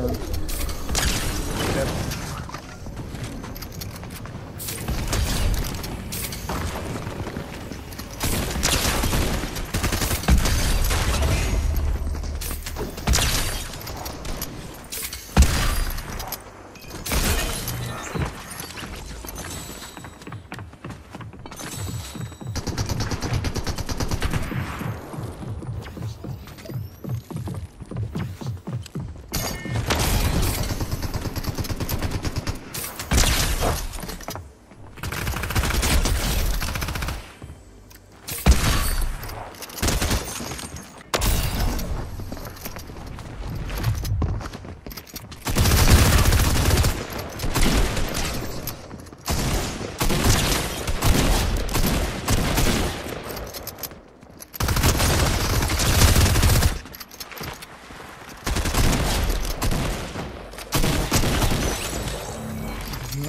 So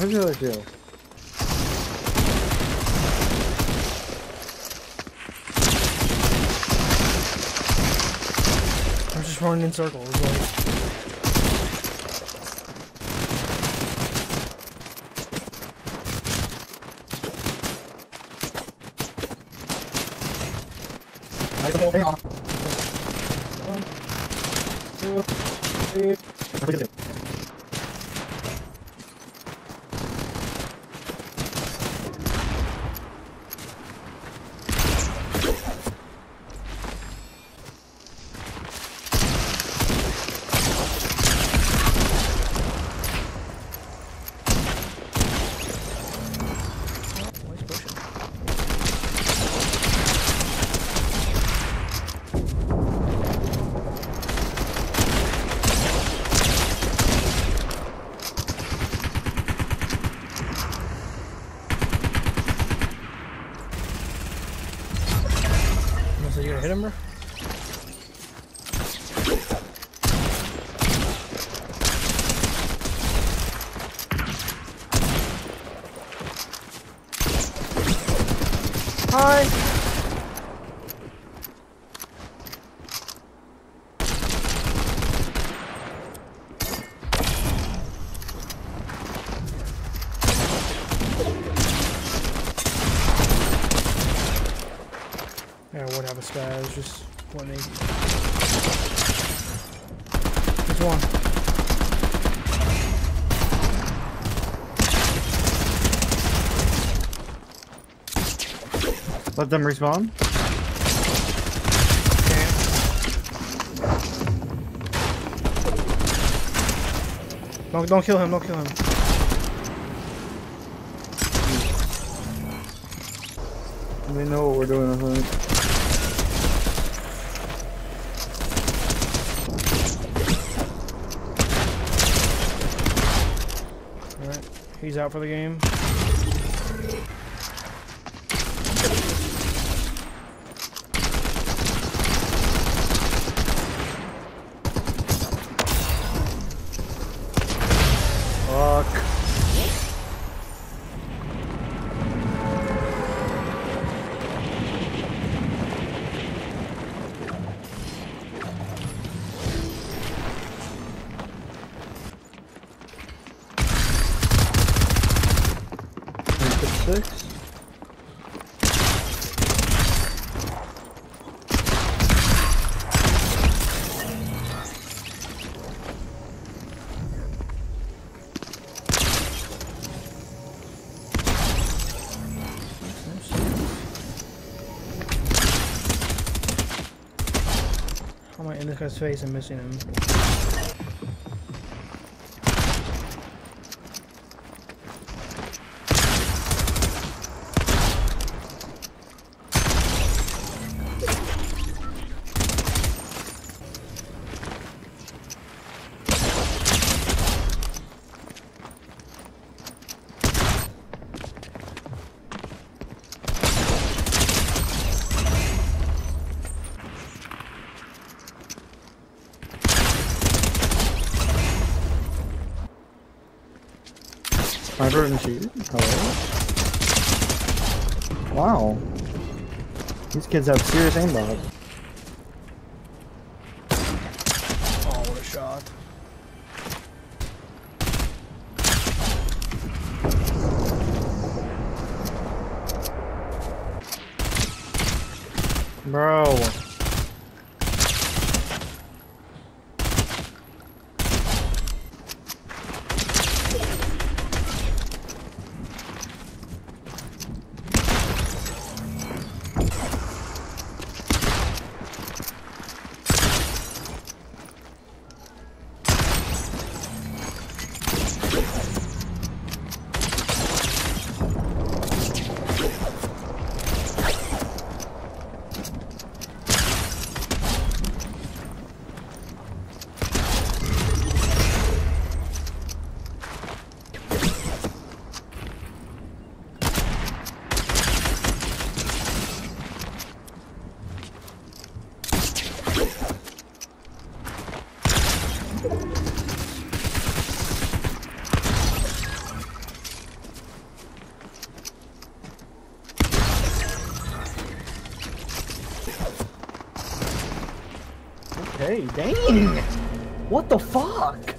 Where's the other shield? I'm just running in circles. Like, Hang on. One, two, three. So you gonna hit him, bro? Hi. Yeah, I would sky. It was just 180. There's one. Let them respawn. Don't don't kill him. Don't kill him. We know what we're doing, I think. He's out for the game. Six. How am I in this guy's face and missing him? And. Hello. Wow. These kids have serious aimbot. Oh, what a shot! Bro. Okay, dang! What the fuck?